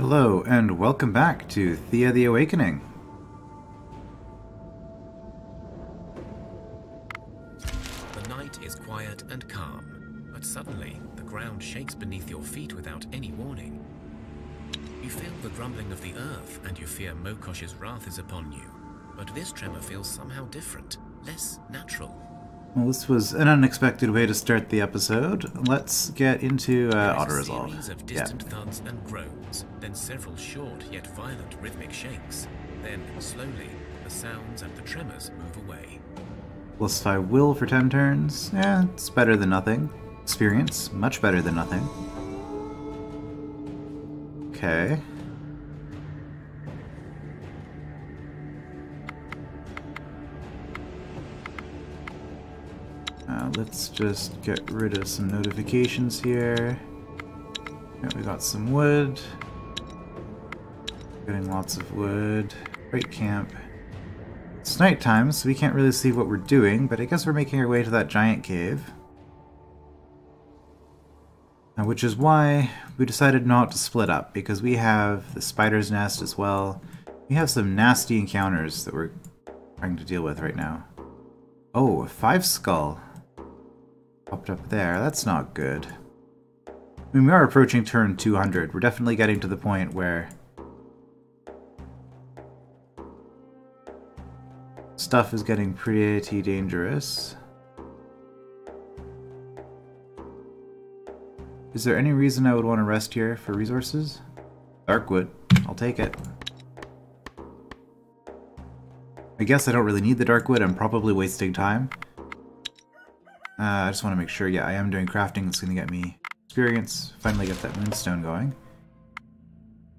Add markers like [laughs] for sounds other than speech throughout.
Hello, and welcome back to Thea the Awakening. The night is quiet and calm, but suddenly the ground shakes beneath your feet without any warning. You feel the grumbling of the earth and you fear Mokosh's wrath is upon you. But this tremor feels somehow different, less natural. Well, this was an unexpected way to start the episode. Let's get into uh, auto resolve. series of Yeah. distant thuds and groans, then several short yet violent rhythmic shakes. Then, slowly, the sounds and the tremors move away. Plus five will for ten turns. Yeah, it's better than nothing. Experience, much better than nothing. Okay. Let's just get rid of some notifications here. Yeah, we got some wood. Getting lots of wood. Great camp. It's nighttime, so we can't really see what we're doing, but I guess we're making our way to that giant cave. Uh, which is why we decided not to split up, because we have the spider's nest as well. We have some nasty encounters that we're trying to deal with right now. Oh, a five skull. Popped up there. That's not good. I mean, we are approaching turn 200. We're definitely getting to the point where stuff is getting pretty dangerous. Is there any reason I would want to rest here for resources? Darkwood. I'll take it. I guess I don't really need the Darkwood. I'm probably wasting time. Uh, I just want to make sure, yeah, I am doing crafting. That's going to get me experience. Finally get that moonstone going.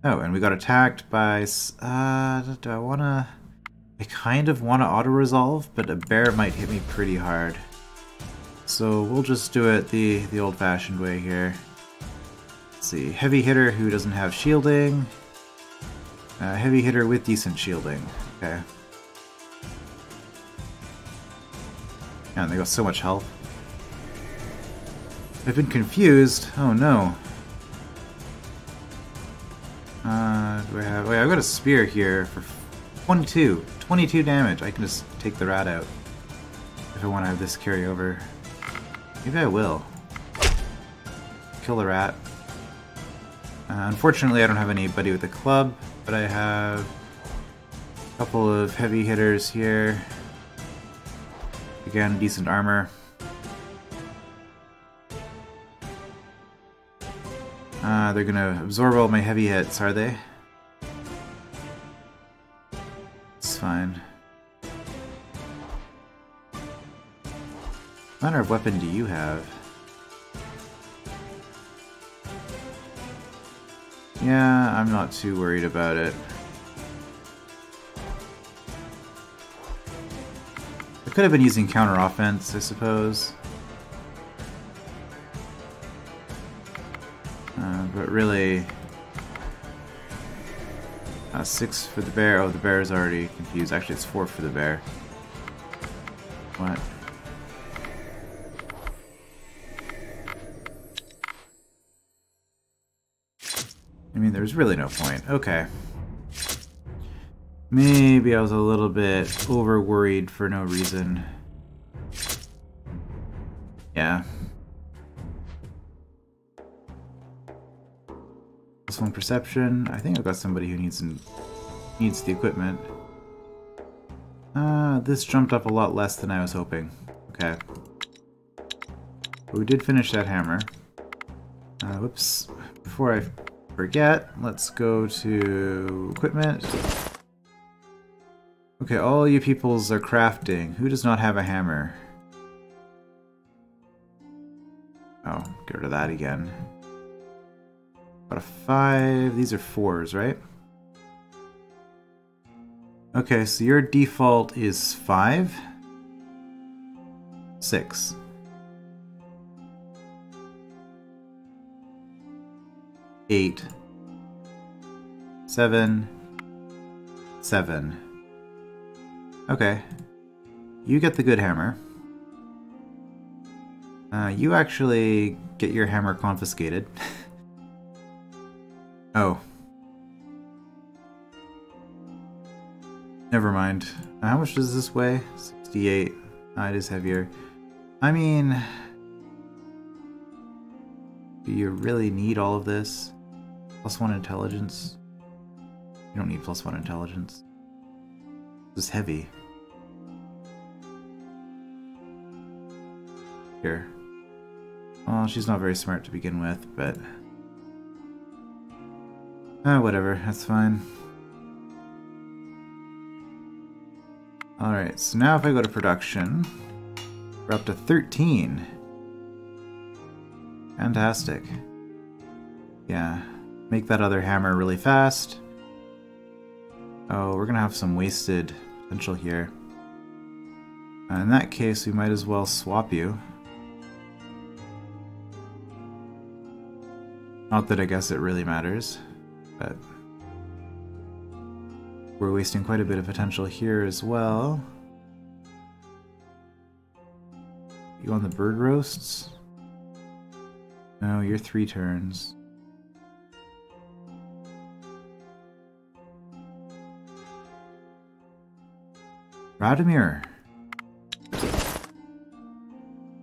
Oh, and we got attacked by... Uh, do I want to... I kind of want to auto-resolve, but a bear might hit me pretty hard. So we'll just do it the, the old-fashioned way here. Let's see, heavy hitter who doesn't have shielding. Uh, heavy hitter with decent shielding. Okay. Man, they got so much health. I've been confused. Oh no. Uh, do I have... Wait, I've got a spear here for 22. 22 damage. I can just take the rat out. If I want to have this carry over. Maybe I will. Kill the rat. Uh, unfortunately, I don't have anybody with a club, but I have a couple of heavy hitters here. Again, decent armor. Uh, they're gonna absorb all my heavy hits, are they? It's fine. What manner of weapon do you have? Yeah, I'm not too worried about it. I could have been using counter offense, I suppose. Uh, six for the bear. Oh, the bear is already confused. Actually, it's four for the bear. What? I mean, there's really no point. Okay. Maybe I was a little bit over worried for no reason. Perception. I think I've got somebody who needs needs the equipment. Uh, this jumped up a lot less than I was hoping. Okay. But we did finish that hammer. Uh, whoops. Before I forget, let's go to equipment. Okay, all you peoples are crafting. Who does not have a hammer? Oh, get rid of that again. Got a five. These are fours, right? Okay, so your default is five. Six. Eight. Seven. Seven. Okay. You get the good hammer. Uh, you actually get your hammer confiscated. [laughs] Oh. Never mind. How much does this weigh? 68. Oh, it is heavier. I mean... Do you really need all of this? Plus one intelligence? You don't need plus one intelligence. This is heavy. Here. Well, she's not very smart to begin with, but... Ah, whatever, that's fine. Alright, so now if I go to production, we're up to 13. Fantastic. Yeah, make that other hammer really fast. Oh, we're gonna have some wasted potential here. Uh, in that case, we might as well swap you. Not that I guess it really matters, but... We're wasting quite a bit of potential here as well. You on the bird roasts? No, you're three turns. Radomir.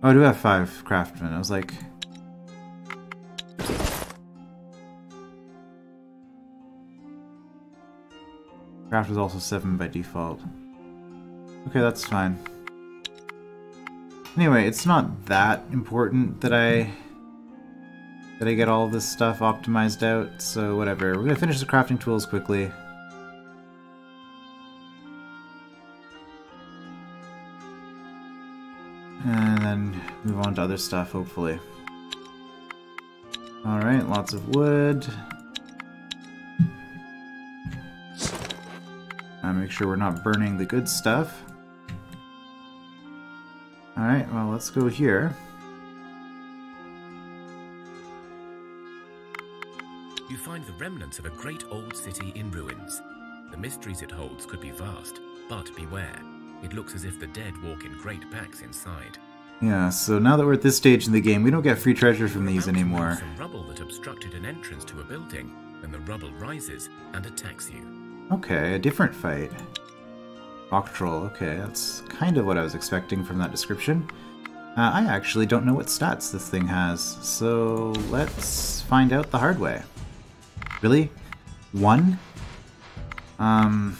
Oh, I do have five craftsmen. I was like... Craft is also seven by default. Okay, that's fine. Anyway, it's not that important that I that I get all this stuff optimized out, so whatever. We're gonna finish the crafting tools quickly. And then move on to other stuff, hopefully. Alright, lots of wood. Uh, make sure we're not burning the good stuff. Alright, well, let's go here. You find the remnants of a great old city in ruins. The mysteries it holds could be vast, but beware. It looks as if the dead walk in great packs inside. Yeah, so now that we're at this stage in the game, we don't get free treasure from these about to move anymore. Some rubble that obstructed an entrance to a building, and the rubble rises and attacks you. Okay, a different fight. Rock Troll, okay, that's kind of what I was expecting from that description. Uh, I actually don't know what stats this thing has, so let's find out the hard way. Really? One? Um...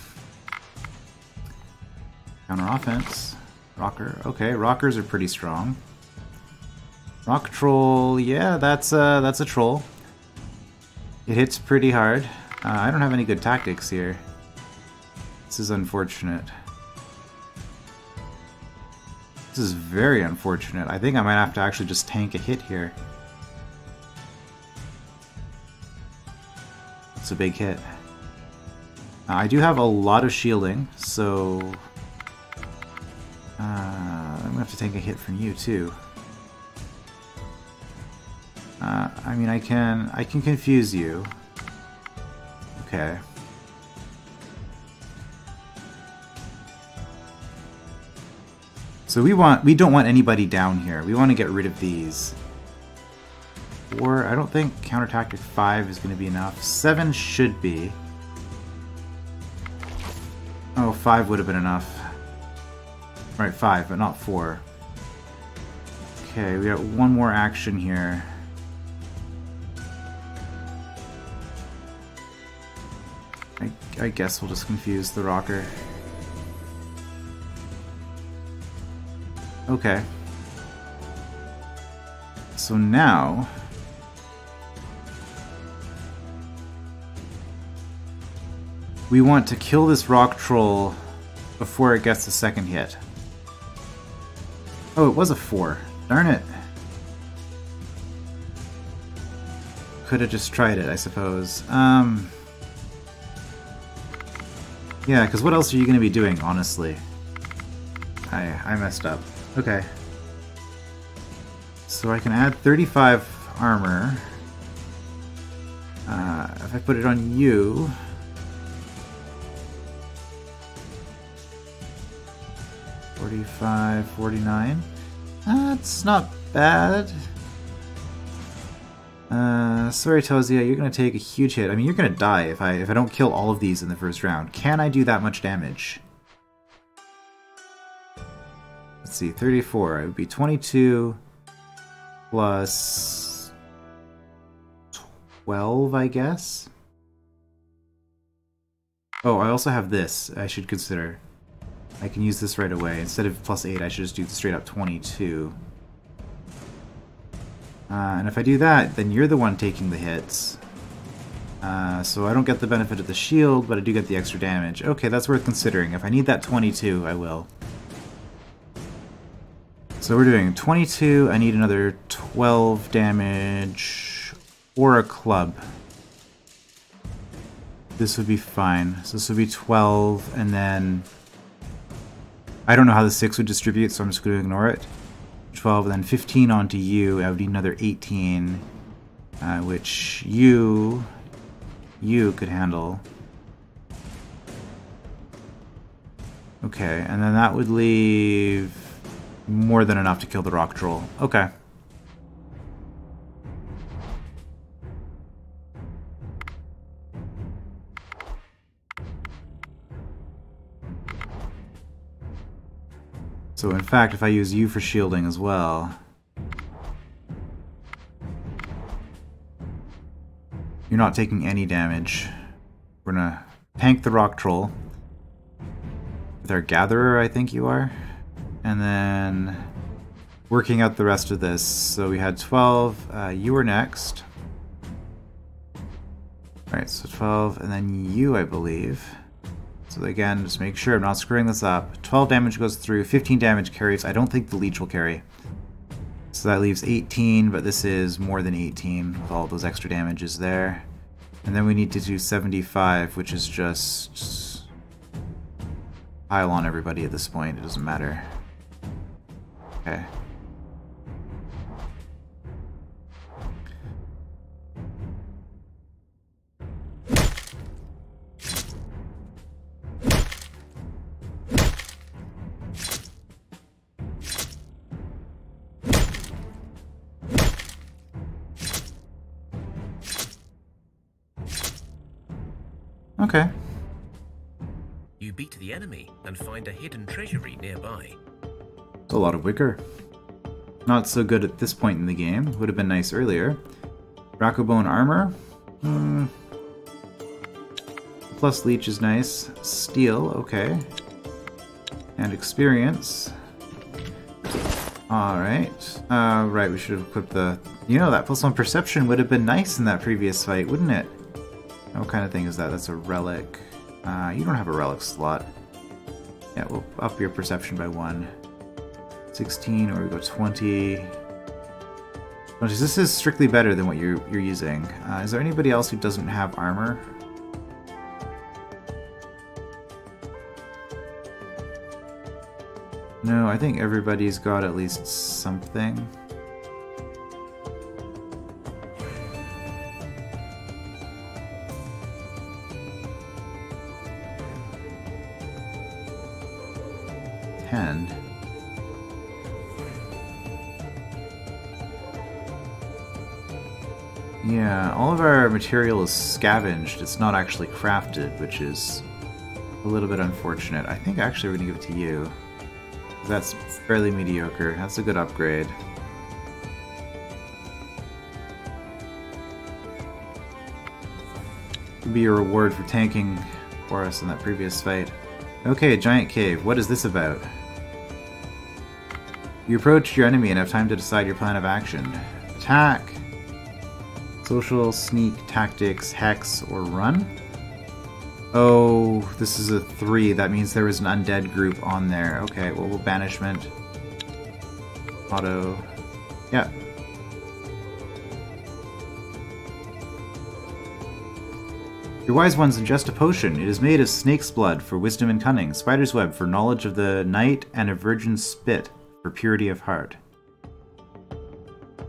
Counter offense. Rocker. Okay, rockers are pretty strong. Rock Troll, yeah, that's a, that's a troll. It hits pretty hard. Uh, I don't have any good tactics here. This is unfortunate. This is very unfortunate. I think I might have to actually just tank a hit here. It's a big hit. I do have a lot of shielding, so... Uh, I'm gonna have to take a hit from you too. Uh, I mean, I can I can confuse you. Okay. So we want we don't want anybody down here. We want to get rid of these. Four, I don't think counter tactic five is going to be enough. Seven should be. Oh, five would have been enough. Right, five, but not four. Okay, we got one more action here. I, guess we'll just confuse the rocker. Okay. So now... We want to kill this rock troll before it gets the second hit. Oh, it was a 4. Darn it. Could have just tried it, I suppose. Um... Yeah, because what else are you going to be doing, honestly? I, I messed up. Okay. So I can add 35 armor. Uh, if I put it on you... Forty-five, forty-nine. That's not bad. Uh, sorry, Tozia, you're gonna take a huge hit. I mean, you're gonna die if I if I don't kill all of these in the first round. Can I do that much damage? Let's see, 34. It would be 22 plus 12, I guess? Oh, I also have this I should consider. I can use this right away. Instead of plus 8, I should just do straight up 22. Uh, and if I do that, then you're the one taking the hits. Uh, so I don't get the benefit of the shield, but I do get the extra damage. Okay, that's worth considering. If I need that 22, I will. So we're doing 22, I need another 12 damage, or a club. This would be fine. So this would be 12, and then... I don't know how the 6 would distribute, so I'm just going to ignore it. 12, and then 15 onto you. I would need another 18, uh, which you, you could handle. Okay, and then that would leave more than enough to kill the rock troll. Okay. So in fact, if I use you for shielding as well... You're not taking any damage. We're gonna tank the rock troll. With our gatherer, I think you are. And then working out the rest of this. So we had 12. Uh, you were next. Alright, so 12, and then you, I believe. So again, just make sure I'm not screwing this up. 12 damage goes through, 15 damage carries. I don't think the leech will carry. So that leaves 18, but this is more than 18 with all those extra damages there. And then we need to do 75, which is just pile on everybody at this point. It doesn't matter. Okay. Okay. You beat the enemy and find a hidden treasury nearby. a lot of wicker. Not so good at this point in the game. Would have been nice earlier. Rakobone armor. Hmm. Plus leech is nice. Steel, okay. And experience. Alright. Uh, right, we should have equipped the... You know, that plus one perception would have been nice in that previous fight, wouldn't it? Kind of thing is that? That's a relic. Uh, you don't have a relic slot. Yeah, we'll up your perception by one. 16, or we go 20. This is strictly better than what you're, you're using. Uh, is there anybody else who doesn't have armor? No, I think everybody's got at least something. Yeah, all of our material is scavenged. It's not actually crafted, which is a little bit unfortunate. I think actually we're going to give it to you. That's fairly mediocre. That's a good upgrade. Could be a reward for tanking for us in that previous fight. Okay, giant cave. What is this about? You approach your enemy and have time to decide your plan of action. Attack! Social, sneak, tactics, hex, or run? Oh, this is a 3. That means there was an undead group on there. Okay, well, we'll banishment. Auto. Yeah. Your wise ones ingest a potion. It is made of snake's blood for wisdom and cunning, spider's web for knowledge of the night, and a virgin's spit for purity of heart.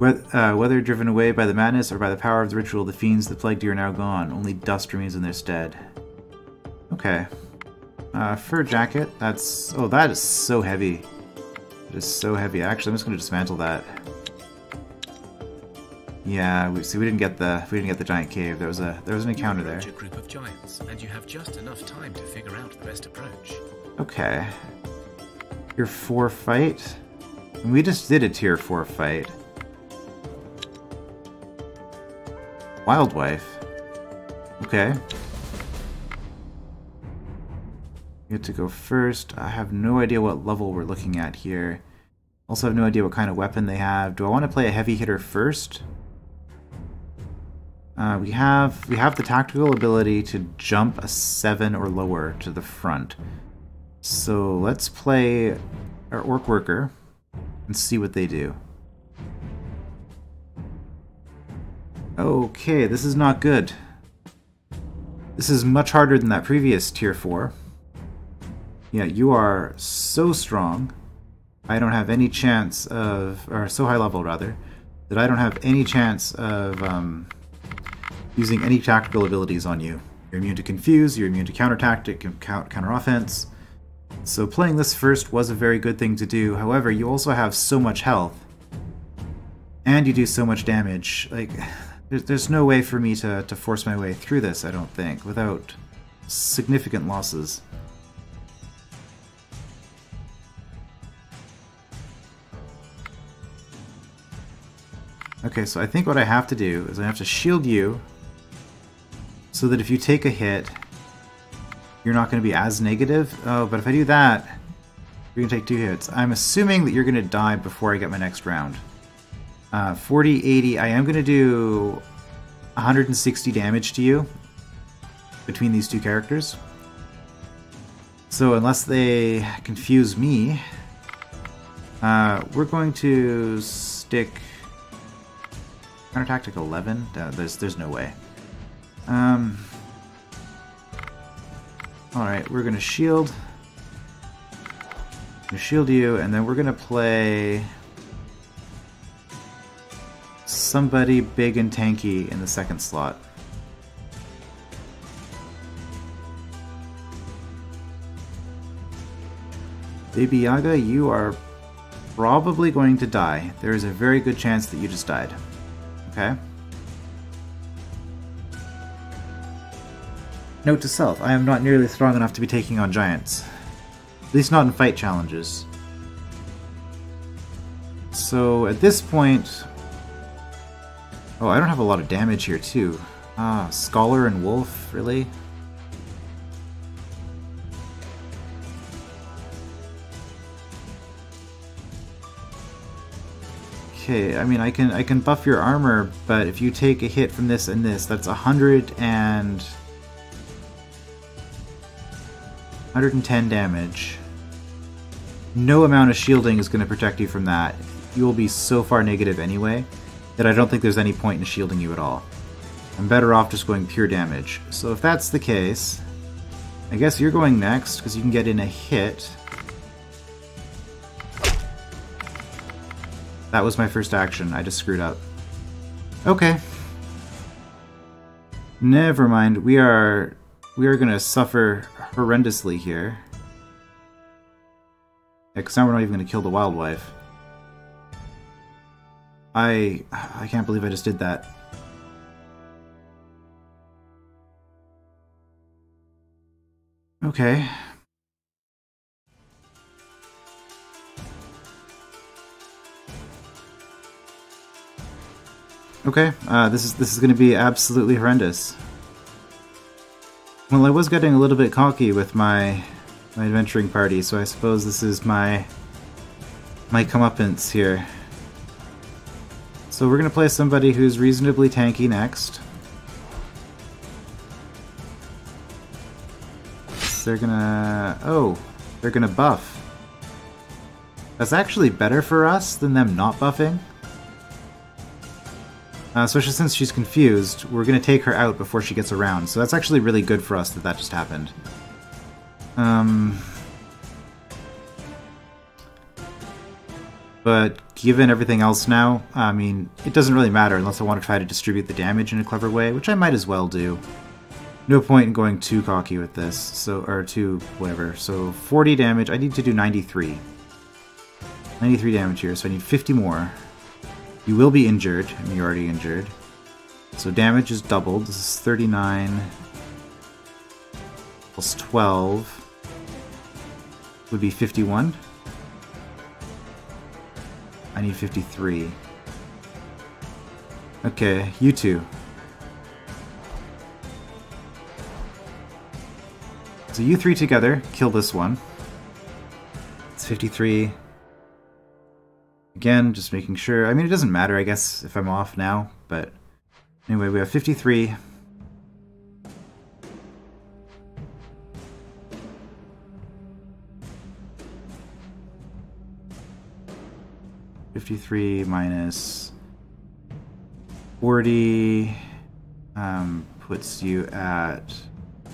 Uh, whether driven away by the madness or by the power of the ritual, the fiends that plagued you are now gone. Only dust remains in their stead. Okay. Uh, fur jacket. That's... Oh, that is so heavy. It is so heavy. Actually, I'm just going to dismantle that. Yeah, we see we didn't get the we didn't get the giant cave. There was a there was an encounter there. a group of giants, and you have just enough time to figure out the best approach. Okay. Tier 4 fight? We just did a tier 4 fight. Wild Wife. Okay. You get to go first. I have no idea what level we're looking at here. Also have no idea what kind of weapon they have. Do I want to play a heavy hitter first? Uh, we have we have the tactical ability to jump a 7 or lower to the front. So let's play our Orc Worker and see what they do. Okay, this is not good. This is much harder than that previous Tier 4. Yeah, you are so strong. I don't have any chance of... or so high level, rather, that I don't have any chance of um, using any tactical abilities on you. You're immune to Confuse, you're immune to Counter Tactic, Counter Offense, so playing this first was a very good thing to do, however, you also have so much health. And you do so much damage. Like, there's, there's no way for me to, to force my way through this, I don't think, without significant losses. Okay, so I think what I have to do is I have to shield you so that if you take a hit, you're not going to be as negative. Oh, but if I do that, you're going to take two hits. I'm assuming that you're going to die before I get my next round. Uh, 40, 80, I am going to do 160 damage to you between these two characters. So unless they confuse me, uh, we're going to stick counter tactic 11. Uh, there's there's no way. Um, Alright, we're gonna shield. Gonna shield you, and then we're gonna play somebody big and tanky in the second slot. Baba Yaga, you are probably going to die. There is a very good chance that you just died. Okay? Note to self, I am not nearly strong enough to be taking on giants. At least not in fight challenges. So at this point... Oh, I don't have a lot of damage here too. Ah, Scholar and Wolf, really? Okay, I mean I can I can buff your armor, but if you take a hit from this and this, that's a hundred and 110 damage. No amount of shielding is going to protect you from that. You will be so far negative anyway that I don't think there's any point in shielding you at all. I'm better off just going pure damage. So if that's the case, I guess you're going next because you can get in a hit. That was my first action. I just screwed up. Okay. Never mind. We are we are going to suffer horrendously here. Because now we're not even going to kill the wild wife. I... I can't believe I just did that. Okay. Okay, uh, this is this is going to be absolutely horrendous. Well, I was getting a little bit cocky with my my adventuring party, so I suppose this is my my comeuppance here. So we're gonna play somebody who's reasonably tanky next. they're gonna... oh, they're gonna buff. That's actually better for us than them not buffing. Uh, especially since she's confused, we're going to take her out before she gets around. So that's actually really good for us that that just happened. Um, but given everything else now, I mean, it doesn't really matter unless I want to try to distribute the damage in a clever way, which I might as well do. No point in going too cocky with this, so or too whatever. So 40 damage, I need to do 93. 93 damage here, so I need 50 more You will be injured, and you're already injured. So damage is doubled. This is 39 plus 12 would be 51. I need 53. Okay, you two. So you three together kill this one. It's 53. Again, just making sure. I mean, it doesn't matter, I guess, if I'm off now, but anyway, we have 53. Fifty-three minus forty um, puts you at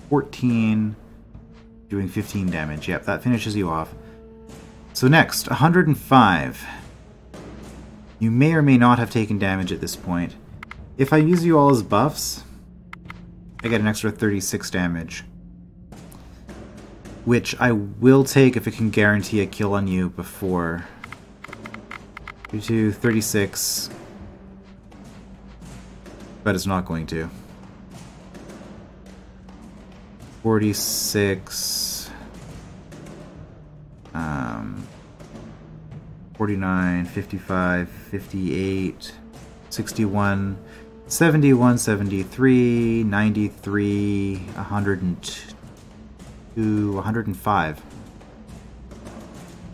fourteen, doing fifteen damage. Yep, that finishes you off. So next, 105. You may or may not have taken damage at this point. If I use you all as buffs, I get an extra 36 damage. Which I will take if it can guarantee a kill on you before. 32, 36. But it's not going to. 46. Um, 49, 55, 58, 61, 71, 73, 93, 102, 105.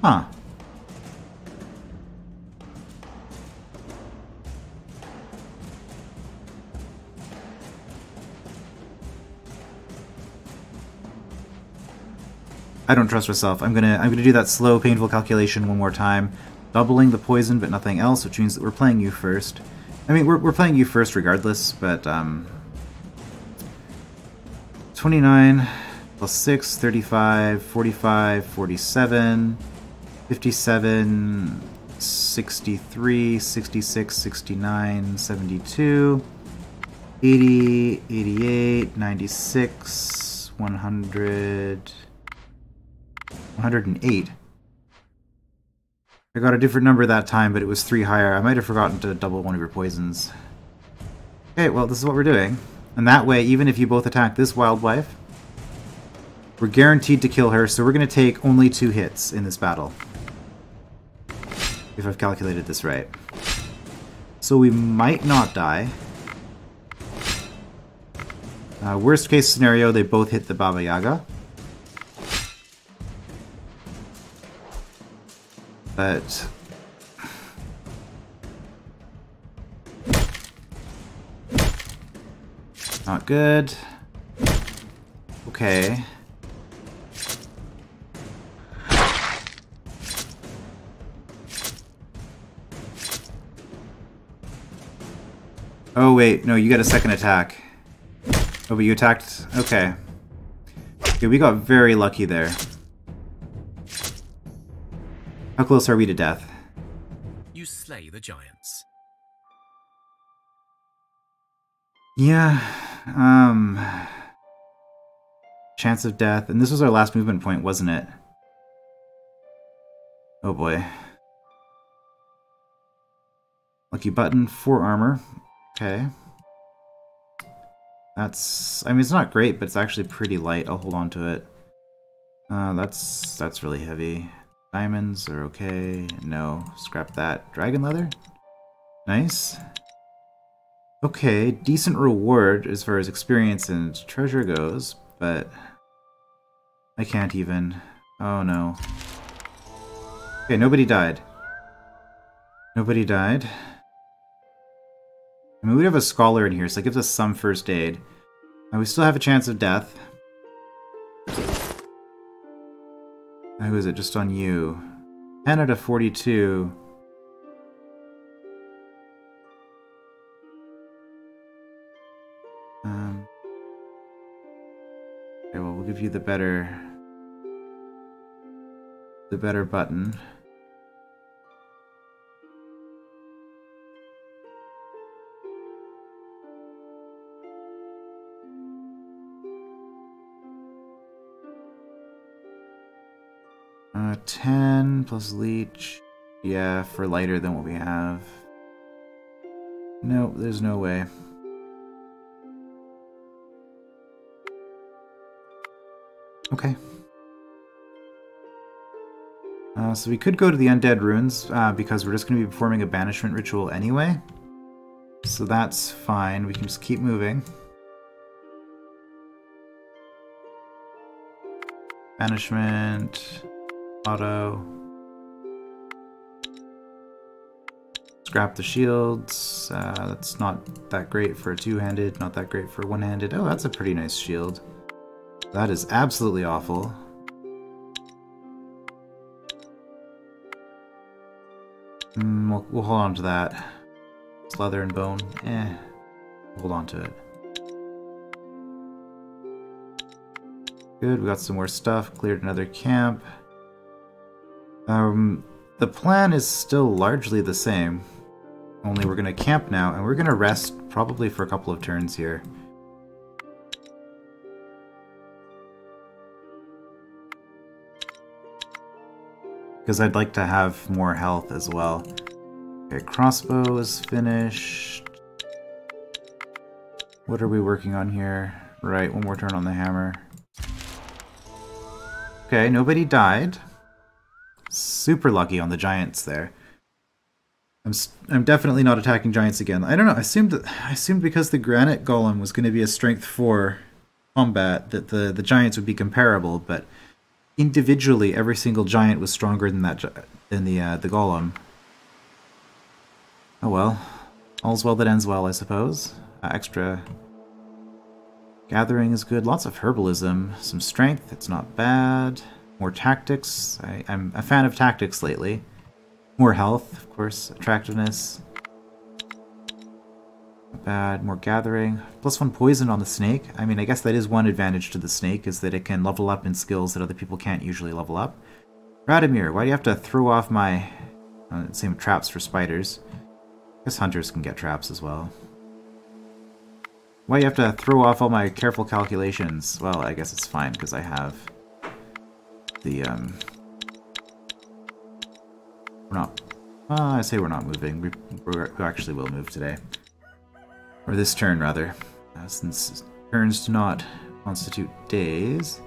Huh. I don't trust myself. I'm gonna I'm gonna do that slow, painful calculation one more time, doubling the poison but nothing else, which means that we're playing you first. I mean, we're we're playing you first regardless, but um, 29 plus 6, 35, 45, 47, 57, 63, 66, 69, 72, 80, 88, 96, 100. 108. I got a different number that time, but it was three higher. I might have forgotten to double one of your poisons. Okay, well, this is what we're doing. And that way, even if you both attack this wild wife, we're guaranteed to kill her, so we're going to take only two hits in this battle. If I've calculated this right. So we might not die. Uh, worst case scenario, they both hit the Baba Yaga. But not good. Okay. Oh wait, no, you got a second attack. Oh, but you attacked... Okay. Okay, we got very lucky there. How close are we to death? You slay the giants. Yeah, um... Chance of death. And this was our last movement point, wasn't it? Oh boy. Lucky button, 4 armor. Okay. That's... I mean, it's not great, but it's actually pretty light. I'll hold on to it. Uh, that's that's really heavy. Diamonds are okay. No, scrap that. Dragon leather? Nice. Okay, decent reward as far as experience and treasure goes, but I can't even. Oh no. Okay, nobody died. Nobody died. I mean, we have a scholar in here, so it gives us some first aid. And we still have a chance of death. Who is it? Just on you. 10 out of 42. Um, okay, well, we'll give you the better... The better button. 10 plus leech. Yeah, for lighter than what we have. No, there's no way. Okay. Uh, so we could go to the Undead Ruins, uh, because we're just going to be performing a banishment ritual anyway. So that's fine, we can just keep moving. Banishment, auto. Scrap the shields, uh, that's not that great for a two-handed, not that great for one-handed. Oh, that's a pretty nice shield. That is absolutely awful. Mm, we'll, we'll hold on to that. It's leather and bone. Eh. Hold on to it. Good, we got some more stuff. Cleared another camp. Um, the plan is still largely the same. Only we're gonna camp now, and we're gonna rest probably for a couple of turns here. Because I'd like to have more health as well. Okay, crossbow is finished. What are we working on here? Right, one more turn on the hammer. Okay, nobody died. Super lucky on the giants there. I'm, I'm definitely not attacking giants again. I don't know. I assumed that, I assumed because the granite golem was going to be a strength four combat that the the giants would be comparable, but individually, every single giant was stronger than that than the uh, the golem. Oh well, all's well that ends well, I suppose. Uh, extra gathering is good. Lots of herbalism, some strength. It's not bad. More tactics. I, I'm a fan of tactics lately. More health, of course. Attractiveness. Bad. More gathering. Plus one poison on the snake. I mean, I guess that is one advantage to the snake, is that it can level up in skills that other people can't usually level up. Radomir, why do you have to throw off my... Uh, same traps for spiders. I guess hunters can get traps as well. Why do you have to throw off all my careful calculations? Well, I guess it's fine, because I have the, um... We're not... Uh, I say we're not moving. We, we actually will move today. Or this turn, rather. Uh, since turns do not constitute days.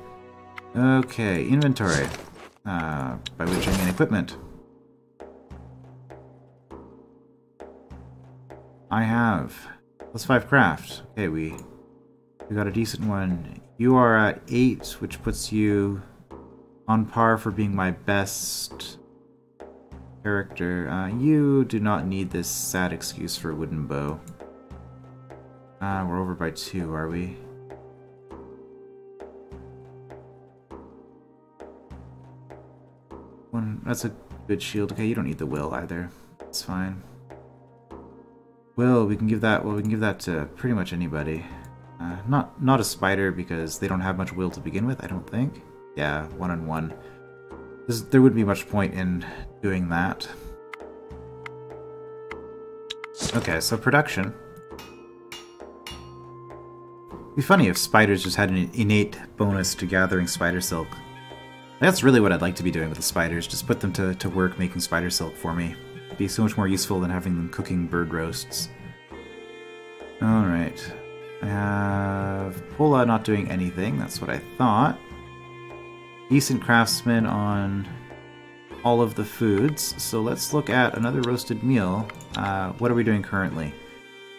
Okay, inventory. Uh, by which I mean equipment. I have plus five craft. Okay, we we got a decent one. You are at eight, which puts you on par for being my best character. Uh, you do not need this sad excuse for a wooden bow. Uh, we're over by two, are we? One, that's a good shield. Okay, you don't need the will either. It's fine. Will, we can give that, well, we can give that to pretty much anybody. Uh, not, not a spider because they don't have much will to begin with, I don't think. Yeah, one on one. There wouldn't be much point in doing that. Okay, so production. It'd be funny if spiders just had an innate bonus to gathering spider silk. That's really what I'd like to be doing with the spiders, just put them to, to work making spider silk for me be so much more useful than having them cooking bird roasts. Alright. I have Pola not doing anything, that's what I thought. Decent craftsman on all of the foods, so let's look at another roasted meal. Uh, what are we doing currently?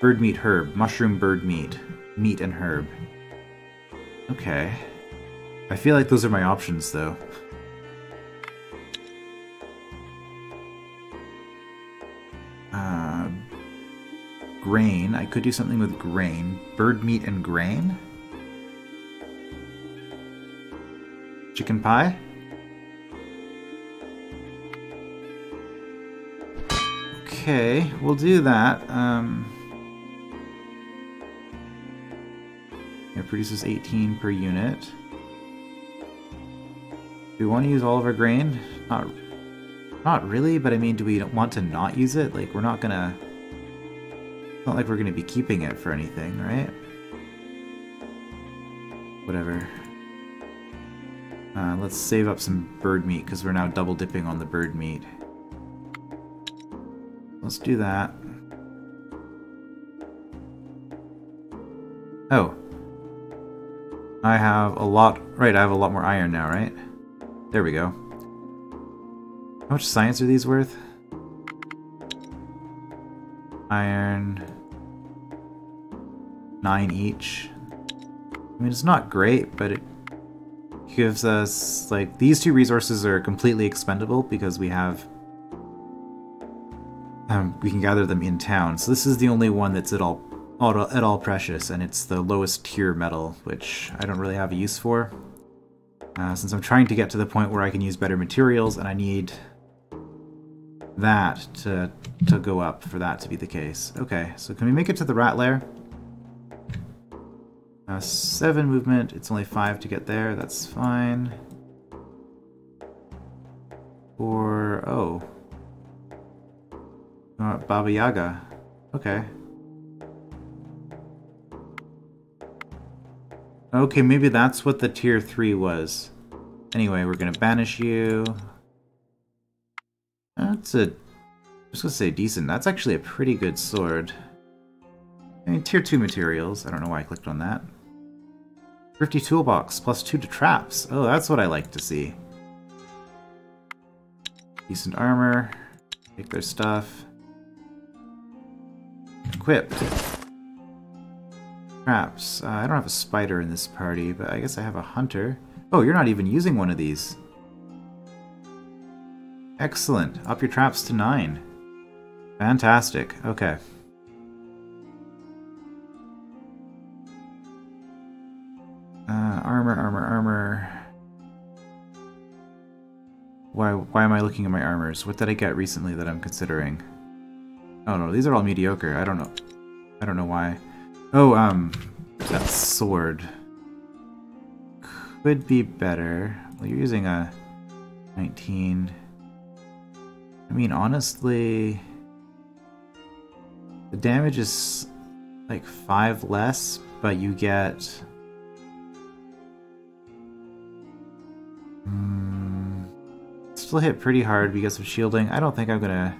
Bird meat herb, mushroom bird meat, meat and herb. Okay. I feel like those are my options though. grain. I could do something with grain. Bird meat and grain? Chicken pie? Okay, we'll do that. Um, it produces 18 per unit. Do we want to use all of our grain? Not, not really, but I mean, do we want to not use it? Like, we're not gonna not like we're to be keeping it for anything, right? Whatever. Let's save up some bird meat, because we're now double dipping on the bird meat. Let's do that. Oh. I have a lot... Right, I have a lot more iron now, right? There we go. How much science are these worth? Iron... Nine each. I mean, it's not great, but it gives us, like, these two resources are completely expendable because we have, um, we can gather them in town. So this is the only one that's at all, all, at all precious, and it's the lowest tier metal, which I don't really have a use for. Uh, since I'm trying to get to the point where I can use better materials, and I need that to, to go up for that to be the case. Okay, so can we make it to the rat lair? Uh, seven movement, it's only five to get there, that's fine. Or, oh. Uh, Baba Yaga. Okay. Okay, maybe that's what the tier 3 was. Anyway, we're gonna banish you. That's a... I was gonna say decent. That's actually a pretty good sword. I mean, tier 2 materials. I don't know why I clicked on that. Thrifty toolbox, plus two to traps. Oh, that's what I like to see. Decent armor. Take their stuff. Equipped. Traps. Uh, I don't have a spider in this party, but I guess I have a hunter. Oh, you're not even using one of these. Excellent. Up your traps to nine. Fantastic. Okay. Armor, armor, armor. Why, why am I looking at my armors? What did I get recently that I'm considering? Oh no, these are all mediocre. I don't know. I don't know why. Oh, um, that sword. Could be better. Well, you're using a 19. I mean, honestly, the damage is like 5 less, but you get Mm, still hit pretty hard because of shielding. I don't think I'm gonna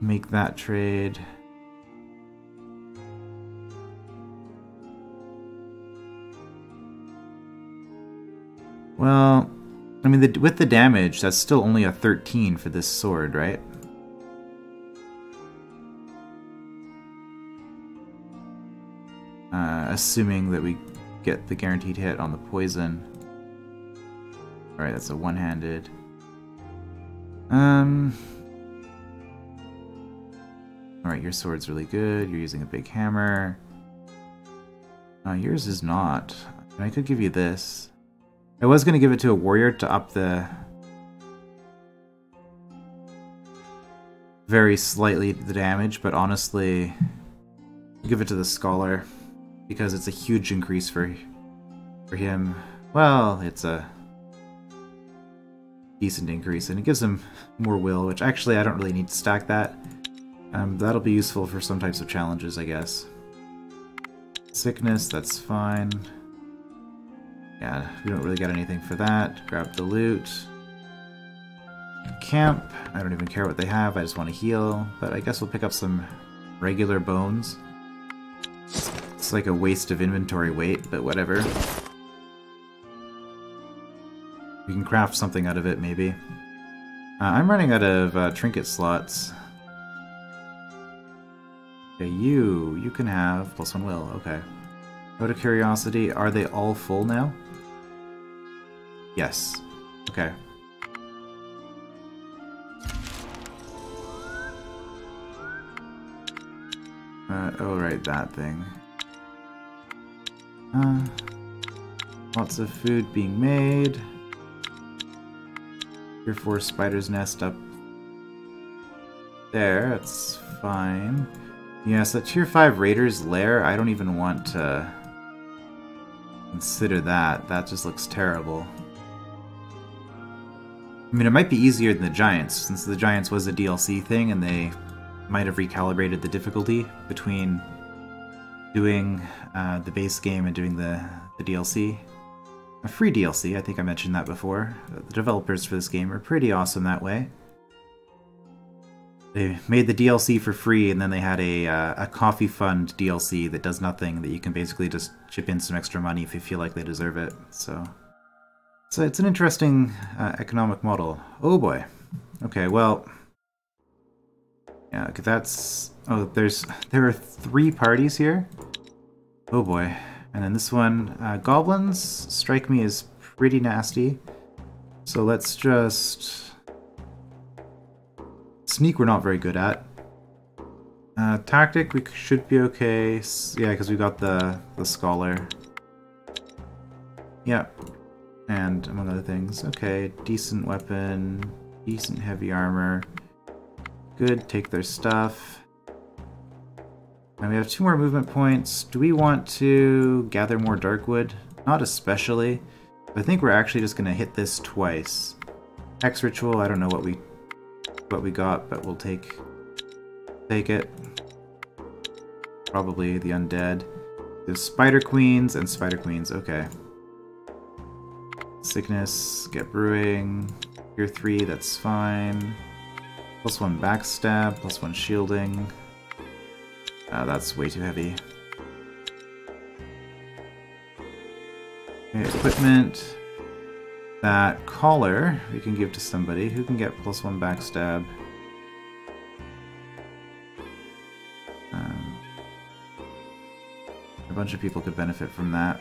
make that trade. Well, I mean, the, with the damage, that's still only a 13 for this sword, right? Uh, assuming that we get the guaranteed hit on the poison. Alright, that's a one-handed. Um... Alright, your sword's really good. You're using a big hammer. Uh, yours is not. I could give you this. I was going to give it to a warrior to up the... Very slightly the damage, but honestly... Give it to the scholar. Because it's a huge increase for, for him. Well, it's a decent increase, and it gives him more will, which actually I don't really need to stack that. Um, that'll be useful for some types of challenges, I guess. Sickness, that's fine. Yeah, we don't really get anything for that. Grab the loot. Camp, I don't even care what they have, I just want to heal, but I guess we'll pick up some regular bones. It's like a waste of inventory weight, but whatever. We can craft something out of it, maybe. Uh, I'm running out of uh, trinket slots. Okay, you, you can have plus one will, okay. Out of curiosity, are they all full now? Yes. Okay. Uh, oh right, that thing. Uh, lots of food being made. Tier 4 spider's nest up there. That's fine. Yeah, so Tier 5 Raider's Lair, I don't even want to consider that. That just looks terrible. I mean, it might be easier than the Giants, since the Giants was a DLC thing and they might have recalibrated the difficulty between doing uh, the base game and doing the, the DLC. A free DLC, I think I mentioned that before. The developers for this game are pretty awesome that way. they made the DLC for free, and then they had a uh, a coffee fund DLC that does nothing. That you can basically just chip in some extra money if you feel like they deserve it. So, so it's an interesting uh, economic model. Oh boy. Okay, well, yeah, okay, that's oh, there's there are three parties here. Oh boy, and then this one, uh, goblins strike me as pretty nasty. So let's just Sneak we're not very good at. Uh, tactic we should be okay. Yeah, because we got the, the Scholar. Yeah. And among other things. Okay, decent weapon, decent heavy armor. Good, take their stuff. And we have two more movement points. Do we want to gather more Darkwood? Not especially. I think we're actually just going to hit this twice. Hex Ritual, I don't know what we what we got, but we'll take take it. Probably the undead. There's spider queens and spider queens. Okay. Sickness, get brewing. Here three, that's fine. Plus one backstab, plus one shielding. Uh, that's way too heavy. Okay, equipment. That collar we can give to somebody who can get plus one backstab. Um, a bunch of people could benefit from that.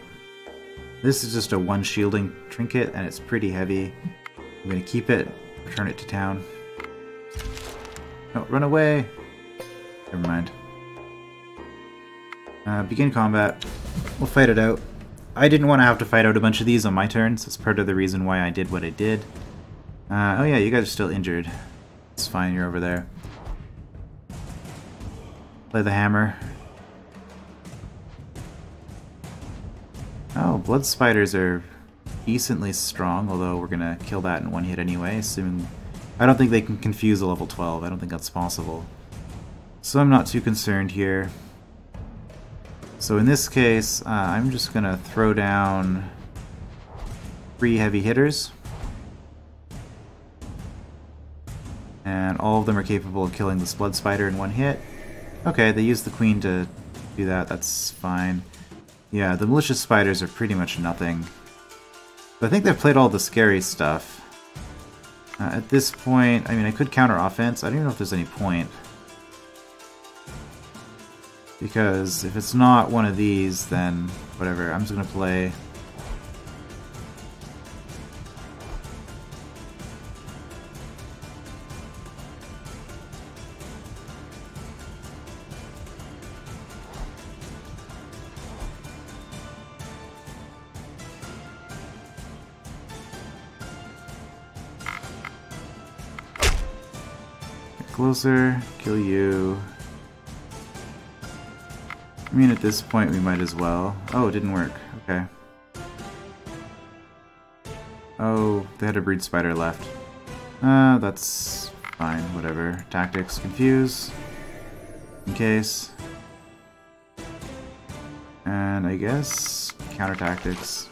This is just a one shielding trinket and it's pretty heavy. I'm gonna keep it, return it to town. No, run away! Never mind. Uh, begin combat. We'll fight it out. I didn't want to have to fight out a bunch of these on my turn, so it's part of the reason why I did what I did. Uh, oh yeah, you guys are still injured. It's fine, you're over there. Play the hammer. Oh, blood spiders are decently strong, although we're gonna kill that in one hit anyway, assuming... I don't think they can confuse a level 12, I don't think that's possible. So I'm not too concerned here. So in this case, uh, I'm just going to throw down three heavy hitters. And all of them are capable of killing this blood spider in one hit. Okay, they use the queen to do that, that's fine. Yeah, the malicious spiders are pretty much nothing. But I think they've played all the scary stuff. Uh, at this point, I mean, I could counter offense. I don't even know if there's any point. Because if it's not one of these, then whatever. I'm just going to play... closer, kill you. I mean, at this point, we might as well. Oh, it didn't work. Okay. Oh, they had a breed spider left. Uh, that's fine. Whatever. Tactics. Confuse. In case. And I guess counter tactics.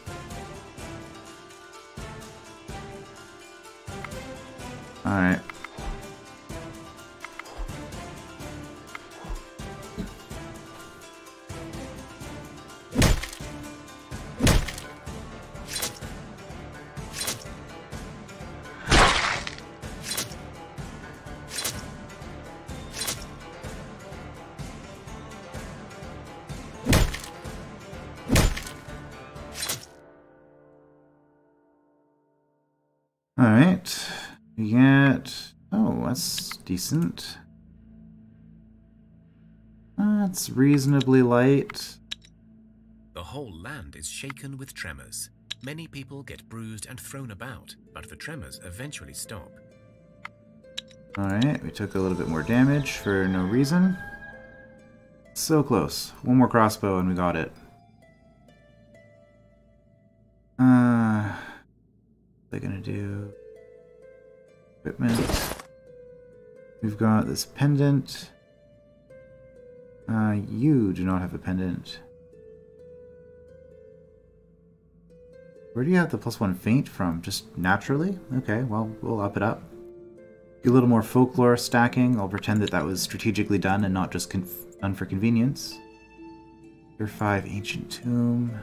Alright. Reasonably light. The whole land is shaken with tremors. Many people get bruised and thrown about, but the tremors eventually stop. Alright, we took a little bit more damage for no reason. So close. One more crossbow and we got it. Uh, what are they gonna do? Equipment. We've got this pendant. Uh, you do not have a pendant. Where do you have the plus one faint from? Just naturally? Okay, well, we'll up it up. a little more folklore stacking. I'll pretend that that was strategically done and not just done for convenience. Tier 5 Ancient Tomb.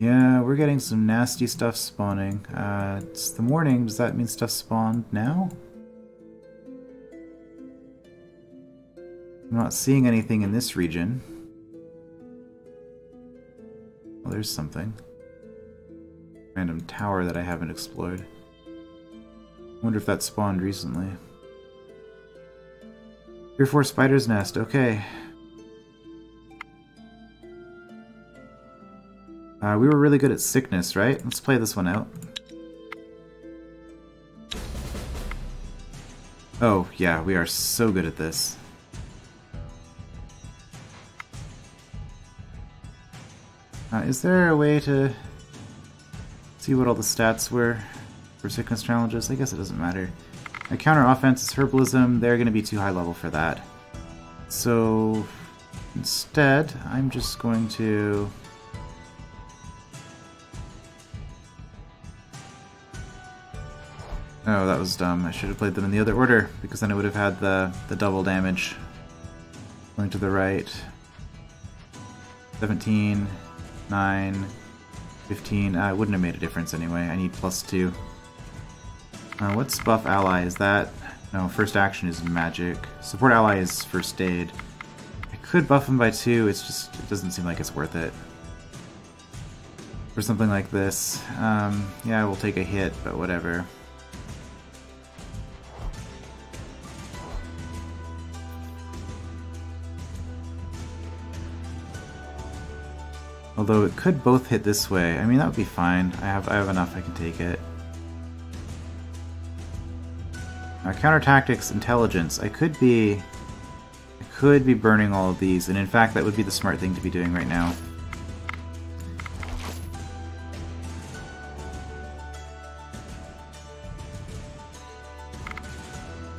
Yeah, we're getting some nasty stuff spawning. Uh, it's the morning. Does that mean stuff spawned now? I'm not seeing anything in this region. Well, there's something. Random tower that I haven't explored. Wonder if that spawned recently. Tier 4 spider's nest, okay. Uh, we were really good at sickness, right? Let's play this one out. Oh, yeah, we are so good at this. Uh, is there a way to see what all the stats were for sickness challenges? I guess it doesn't matter. A counter offense is herbalism. They're going to be too high level for that. So instead, I'm just going to... Oh, that was dumb. I should have played them in the other order, because then I would have had the, the double damage. Going to the right. 17, 9, 15. Uh, wouldn't have made a difference anyway. I need plus 2. Uh, what's buff ally? Is that... No, first action is magic. Support ally is first aid. I could buff him by 2, it's just... It doesn't seem like it's worth it. For something like this. Um, yeah, we'll take a hit, but whatever. Although it could both hit this way. I mean, that would be fine. I have I have enough, I can take it. Now, counter tactics, intelligence. I could be... I could be burning all of these, and in fact that would be the smart thing to be doing right now.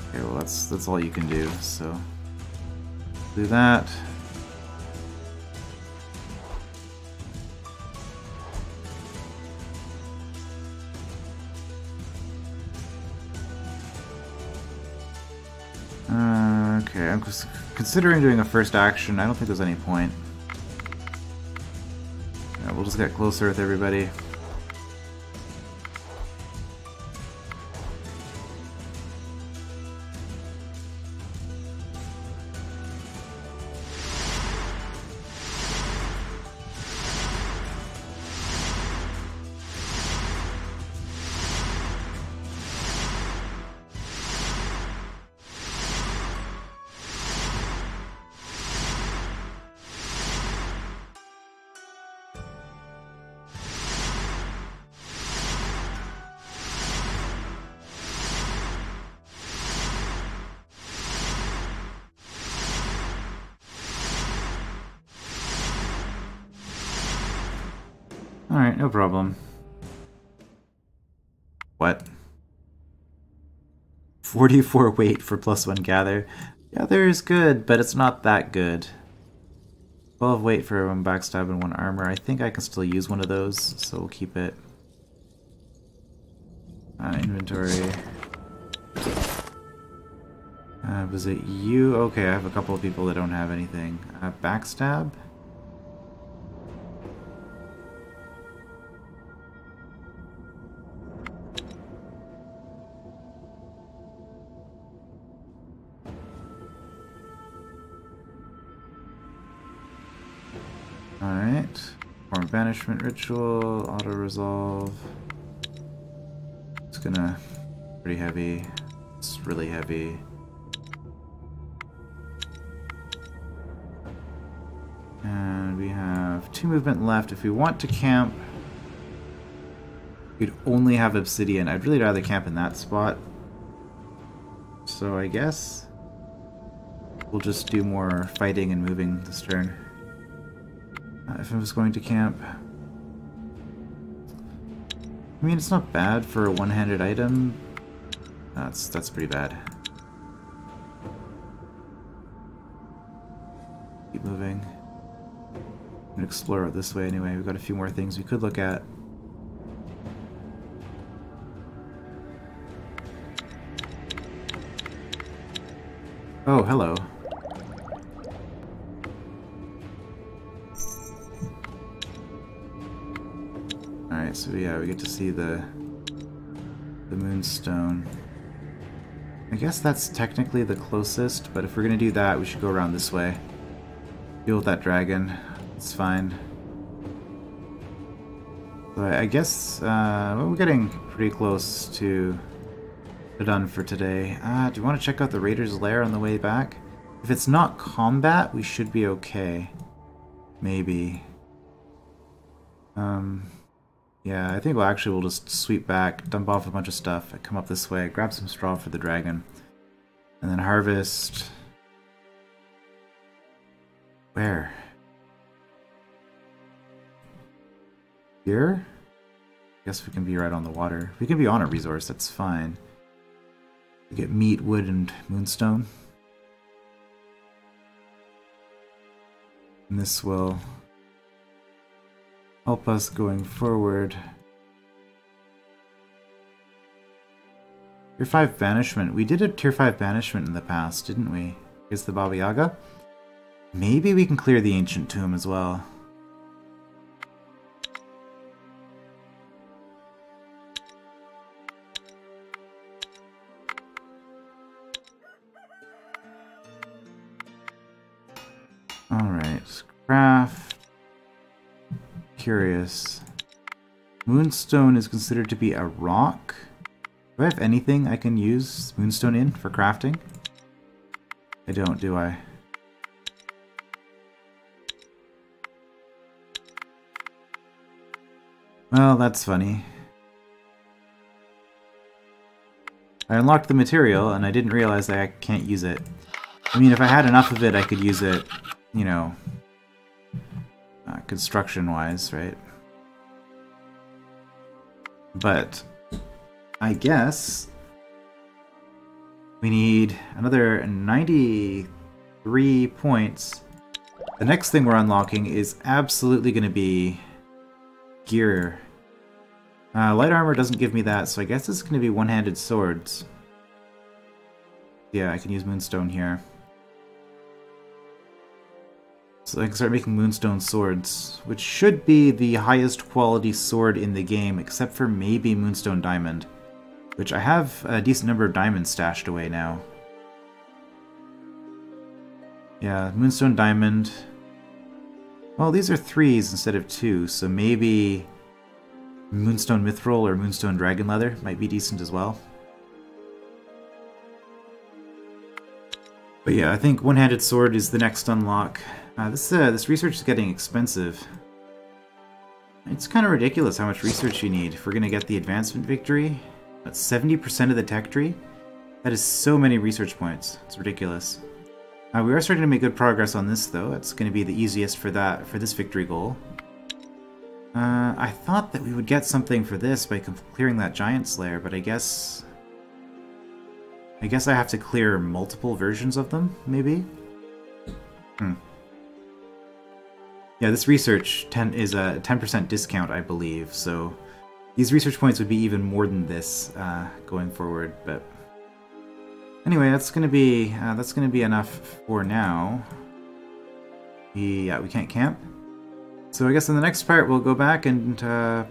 Okay, well that's, that's all you can do, so... Do that. Considering doing a first action. I don't think there's any point. Yeah, we'll just get closer with everybody. Alright, no problem. What? 44 weight for plus 1 gather. Gather is good, but it's not that good. 12 weight for one backstab and one armor. I think I can still use one of those, so we'll keep it. Uh, inventory. Uh, was it you? Okay, I have a couple of people that don't have anything. Uh, backstab? Banishment Ritual, Auto Resolve. It's gonna... pretty heavy. It's really heavy. And we have two movement left. If we want to camp, we'd only have Obsidian. I'd really rather camp in that spot. So I guess we'll just do more fighting and moving this turn. Uh, if I was going to camp. I mean, it's not bad for a one-handed item. That's that's pretty bad. Keep moving. I'm gonna explore it this way anyway. We've got a few more things we could look at. Oh, hello. So yeah, we get to see the the moonstone. I guess that's technically the closest, but if we're gonna do that, we should go around this way. Deal with that dragon. It's fine. But I guess uh, well, we're getting pretty close to done for today. Uh, do you want to check out the Raider's Lair on the way back? If it's not combat, we should be okay. Maybe. Um, yeah, I think we'll actually we'll just sweep back, dump off a bunch of stuff, come up this way, grab some straw for the dragon, and then harvest... Where? Here? Guess we can be right on the water. We can be on a resource, that's fine. We get meat, wood, and moonstone. And this will help us going forward. Tier 5 Banishment. We did a Tier 5 Banishment in the past, didn't we? Is the Baba Yaga? Maybe we can clear the Ancient Tomb as well. Alright, craft. Curious. Moonstone is considered to be a rock. Do I have anything I can use moonstone in for crafting? I don't, do I? Well, that's funny. I unlocked the material, and I didn't realize that I can't use it. I mean, if I had enough of it, I could use it, you know, construction-wise, right? But I guess we need another 93 points. The next thing we're unlocking is absolutely going to be gear. Uh, light armor doesn't give me that, so I guess it's going to be one-handed swords. Yeah, I can use Moonstone here. So I can start making Moonstone swords, which should be the highest quality sword in the game, except for maybe Moonstone Diamond, which I have a decent number of diamonds stashed away now. Yeah, Moonstone Diamond. Well, these are threes instead of two, so maybe Moonstone Mithril or Moonstone Dragon Leather might be decent as well. But yeah, I think One-Handed Sword is the next unlock. Uh, this uh, this research is getting expensive. It's kind of ridiculous how much research you need if we're going to get the advancement victory. That's 70% of the tech tree? That is so many research points. It's ridiculous. Uh, we are starting to make good progress on this, though. It's going to be the easiest for that for this victory goal. Uh, I thought that we would get something for this by clearing that giant slayer, but I guess I guess I have to clear multiple versions of them, maybe? Hmm. Yeah, this research 10 is a 10% discount, I believe, so these research points would be even more than this uh, going forward, but... Anyway, that's gonna be uh, that's gonna be enough for now. Yeah, we can't camp. So I guess in the next part we'll go back and uh,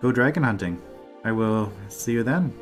go dragon hunting. I will see you then.